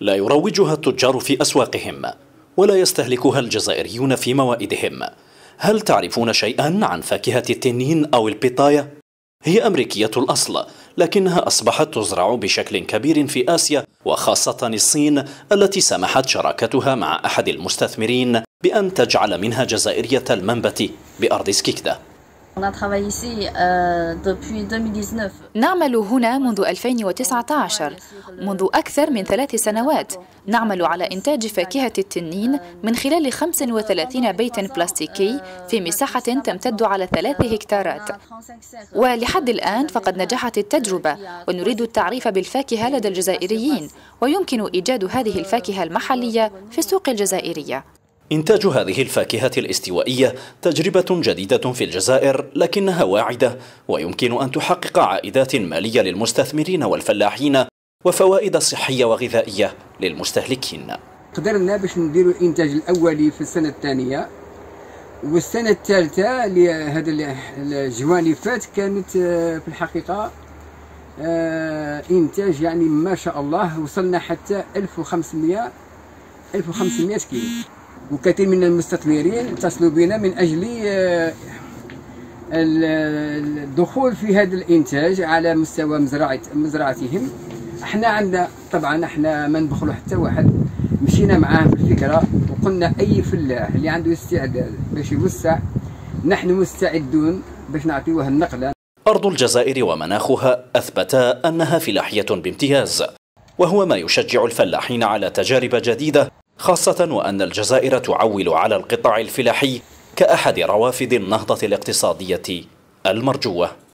لا يروجها التجار في أسواقهم ولا يستهلكها الجزائريون في موائدهم هل تعرفون شيئا عن فاكهة التنين أو البطاية؟ هي أمريكية الأصل لكنها أصبحت تزرع بشكل كبير في آسيا وخاصة الصين التي سمحت شراكتها مع أحد المستثمرين بأن تجعل منها جزائرية المنبت بأرض سكيكدا نعمل هنا منذ 2019 منذ أكثر من ثلاث سنوات. نعمل على إنتاج فاكهة التنين من خلال 35 بيت بلاستيكي في مساحة تمتد على ثلاث هكتارات. ولحد الآن فقد نجحت التجربة ونريد التعريف بالفاكهة لدى الجزائريين ويمكن إيجاد هذه الفاكهة المحلية في السوق الجزائرية. إنتاج هذه الفاكهة الاستوائية تجربة جديدة في الجزائر لكنها واعدة ويمكن أن تحقق عائدات مالية للمستثمرين والفلاحين وفوائد صحية وغذائية للمستهلكين. قدرنا باش نديروا الإنتاج الأولي في السنة الثانية؟ والسنة الثالثة لهذا الجوانفات كانت آه، في الحقيقة آه، إنتاج يعني ما شاء الله وصلنا حتى 1500 1500 كيلو. وكثير من المستثمرين اتصلوا بنا من أجل آه، الدخول في هذا الإنتاج على مستوى مزرعة مزرعتهم. إحنا عندنا طبعا إحنا ما ندخلوا حتى واحد. مشينا معاه في الفكرة وقلنا أي فلاح اللي عنده استعداد باش يوسع نحن مستعدون باش نعطيوه النقلة. أرض الجزائر ومناخها أثبتا أنها فلاحية بامتياز وهو ما يشجع الفلاحين على تجارب جديدة خاصة وأن الجزائر تعول على القطاع الفلاحي كأحد روافد النهضة الاقتصادية المرجوة.